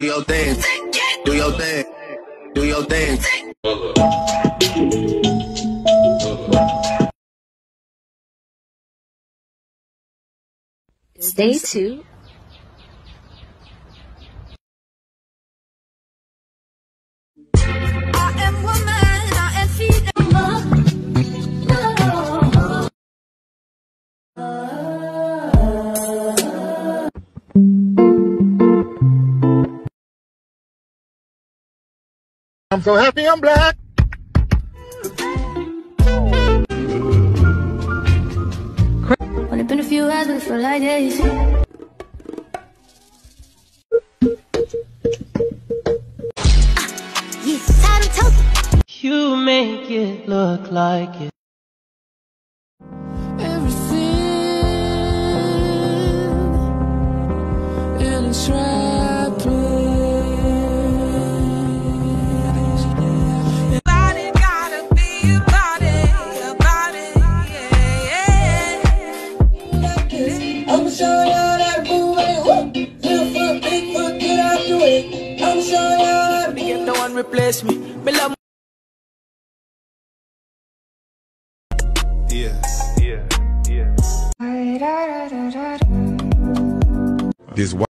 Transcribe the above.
Do your thing. Do your thing. Do your thing. Stay tuned. I'm so happy I'm black. Only been a few hours, but it feel like days. Yeah, tired of talking. You make it look like it. Everything in its right get out the way. I'ma show y'all Me get no one replace me. Me love Yeah. Yeah. Yeah. This